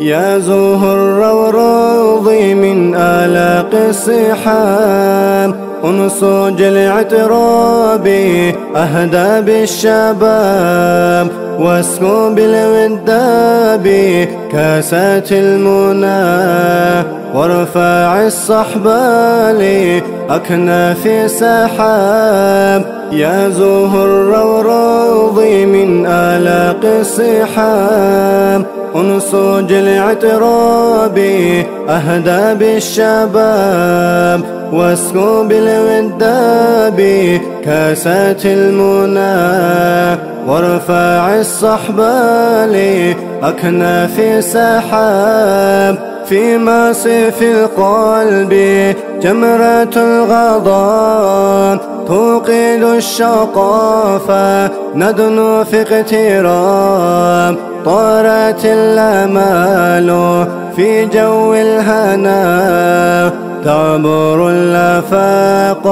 يا زهر روضي من آلاق الصحام أنصج الاعتراب أهدى بالشباب واسكو بالوداب كاسات المنى وارفع الصحب لي في سحاب. يا زهر روضي من آلاق الصحاب أنصج الاعتراب أهدى بالشباب. واسكو بالوداب كاسات المنى وارفع الصحب لي في سحاب في مصيف القلب جمرة الغضاء توقد الشقافة ندنو في اقتراب طارت الأمال في جو الهنا تعبر الآفاق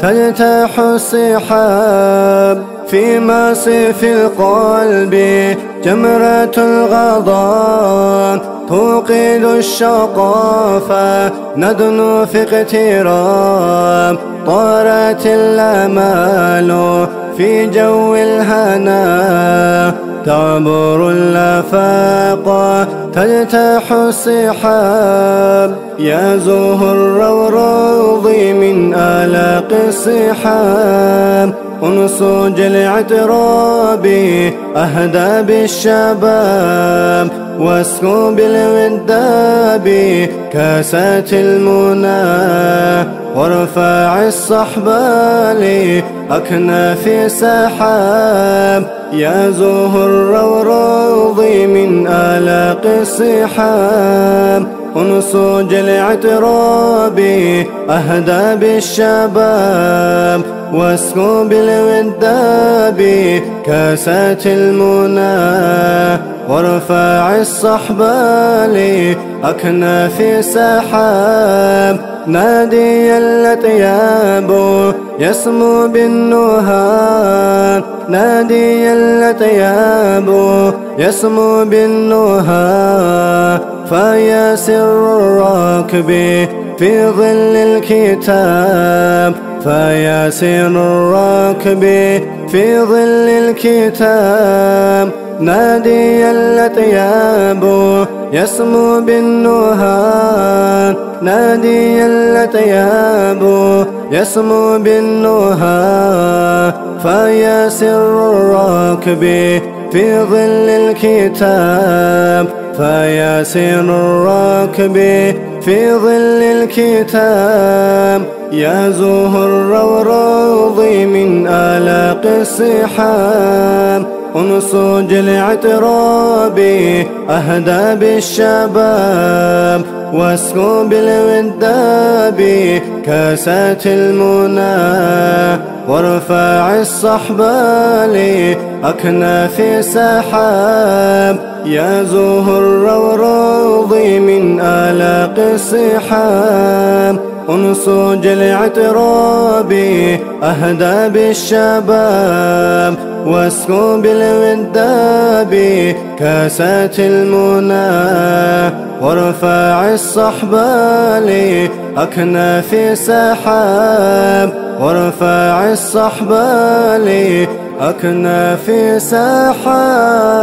تلتح الصحاب في مصيف القلب جمرة الغضاء توقد الشقافة ندنو في اقتراب طارت الأمال في جو الهنا. تعبر الآفاق تلتح الصحاب يا زهر روضي من آلاق الصحاب أنصج الإعتراب أهدى بالشباب. واسكو بالوداب كاسات المنى. وارفع الصحب لي في سحاب يا زهر روضي من آلاق الصحاب أنصج الاعتراب أهدى بالشباب واسكو بالوداب كاسات المنى وارفع الصحب لي في سحاب نادي الأطياب يسمو بالنهار نادي الأطياب يسمو بالنهار فيا سر الراكب في ظل الكتاب. فيا سر الراكب في ظل الكتاب. نادي الأطياب يسمو بالنهار. نادي الأطياب يسمو بالنهار. فيا سر الراكب في ظل الكتاب. فيا سر الراكب في ظل الكتاب يا زهر روضي من آلاق الصحاب أنصج الاعتراب أهدى بالشباب. واسكو بالوداب كاسات المنى. وارفع الصحب لي في سحاب. يا زهر روضي من آلاق الصحاب أنصج الاعتراب أهدى بالشباب واسكو بالوداب كاسات المنى وارفع الصحب لي في سحاب وارفع الصحب لي في سحاب